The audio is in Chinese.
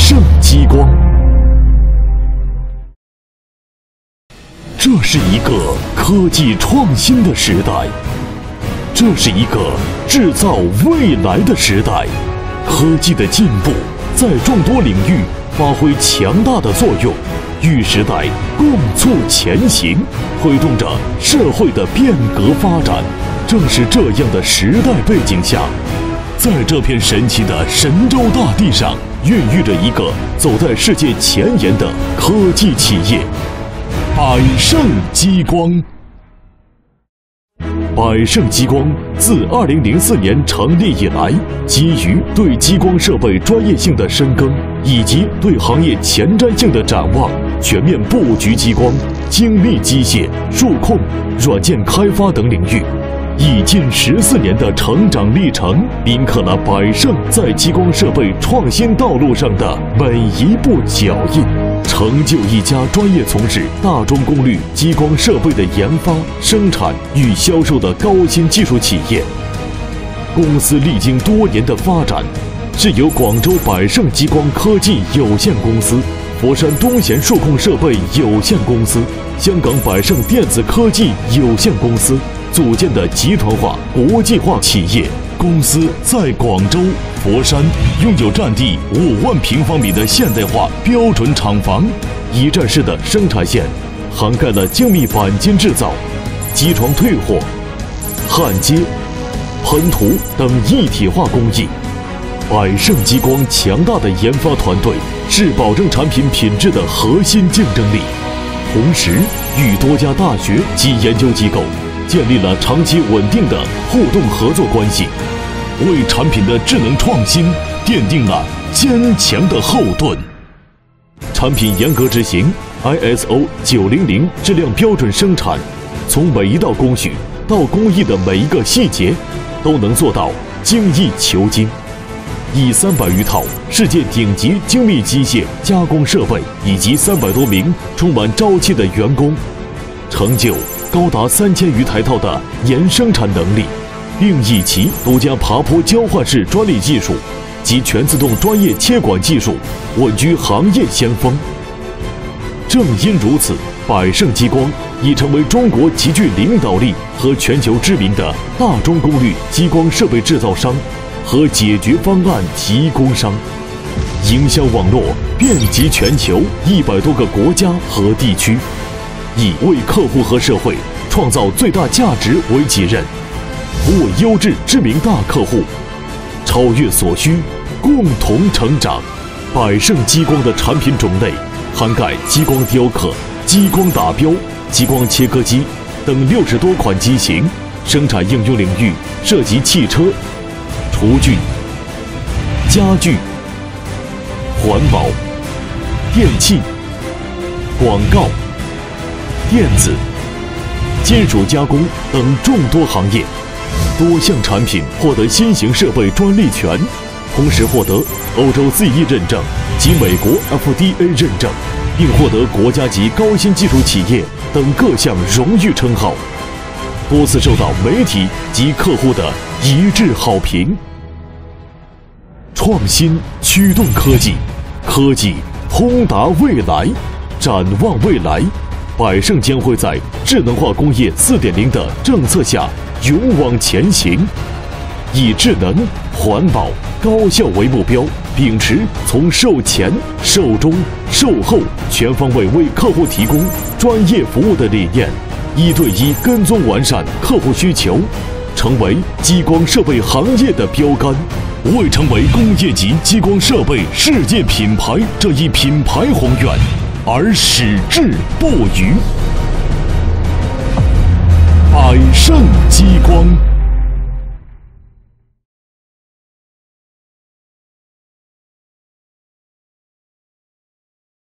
圣激光。这是一个科技创新的时代，这是一个制造未来的时代。科技的进步在众多领域发挥强大的作用，与时代共促前行，推动着社会的变革发展。正是这样的时代背景下。在这片神奇的神州大地上，孕育着一个走在世界前沿的科技企业——百胜激光。百胜激光自2004年成立以来，基于对激光设备专业性的深耕，以及对行业前瞻性的展望，全面布局激光、精密机械、数控、软件开发等领域。以近十四年的成长历程，铭刻了百胜在激光设备创新道路上的每一步脚印，成就一家专业从事大中功率激光设备的研发、生产与销售的高新技术企业。公司历经多年的发展，是由广州百胜激光科技有限公司、佛山东贤数控设备有限公司、香港百胜电子科技有限公司。组建的集团化、国际化企业公司在广州、佛山拥有占地五万平方米的现代化标准厂房，一站式的生产线，涵盖了精密钣金制造、机床退货、焊接、喷涂等一体化工艺。百胜激光强大的研发团队是保证产品品质的核心竞争力，同时与多家大学及研究机构。建立了长期稳定的互动合作关系，为产品的智能创新奠定了坚强的后盾。产品严格执行 ISO 九零零质量标准生产，从每一道工序到工艺的每一个细节，都能做到精益求精。以三百余套世界顶级精密机械加工设备，以及三百多名充满朝气的员工，成就。高达三千余台套的年生产能力，并以其独家爬坡交换式专利技术及全自动专业切管技术，稳居行业先锋。正因如此，百胜激光已成为中国极具领导力和全球知名的大中功率激光设备制造商和解决方案提供商，营销网络遍及全球一百多个国家和地区。以为客户和社会创造最大价值为己任，服务优质知名大客户，超越所需，共同成长。百胜激光的产品种类涵盖激光雕刻、激光打标、激光切割机等六十多款机型，生产应用领域涉及汽车、厨具、家具、环保、电器、广告。电子、金属加工等众多行业，多项产品获得新型设备专利权，同时获得欧洲 CE 认证及美国 FDA 认证，并获得国家级高新技术企业等各项荣誉称号，多次受到媒体及客户的一致好评。创新驱动科技，科技通达未来，展望未来。百胜将会在智能化工业4.0的政策下勇往前行，以智能、环保、高效为目标，秉持从售前、售中、售后全方位为客户提供专业服务的理念，一对一跟踪完善客户需求，成为激光设备行业的标杆，为成为工业级激光设备世界品牌这一品牌宏愿。而矢志不渝，百胜激光。